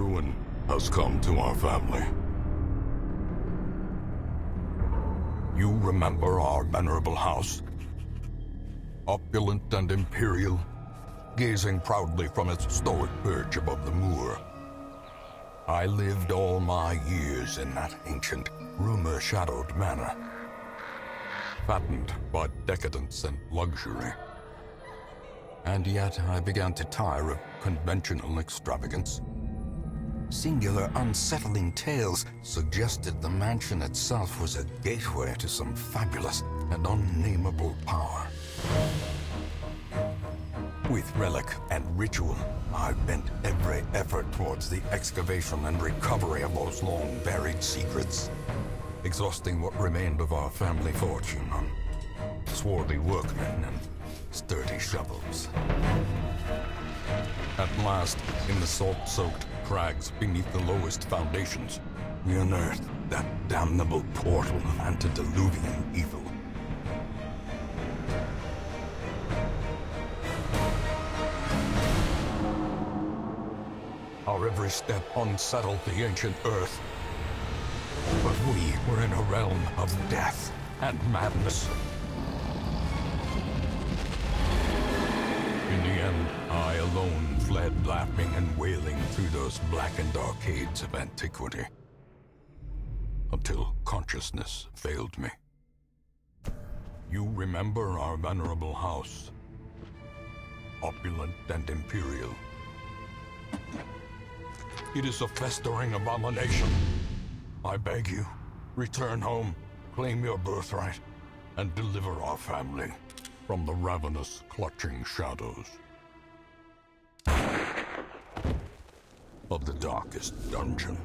ruin has come to our family. You remember our venerable house? Opulent and imperial, gazing proudly from its stoic perch above the moor. I lived all my years in that ancient, rumor-shadowed manor. Fattened by decadence and luxury. And yet I began to tire of conventional extravagance. Singular, unsettling tales suggested the mansion itself was a gateway to some fabulous and unnameable power. With relic and ritual, I've bent every effort towards the excavation and recovery of those long-buried secrets, exhausting what remained of our family fortune on swarthy workmen and sturdy shovels. At last, in the salt-soaked crags beneath the lowest foundations, we unearthed that damnable portal of antediluvian evil. Our every step unsettled the ancient earth. But we were in a realm of death and madness. In the end, I alone fled laughing and wailing through those blackened arcades of antiquity. Until consciousness failed me. You remember our venerable house. Opulent and imperial. It is a festering abomination. I beg you, return home, claim your birthright, and deliver our family from the ravenous, clutching shadows of the darkest dungeon.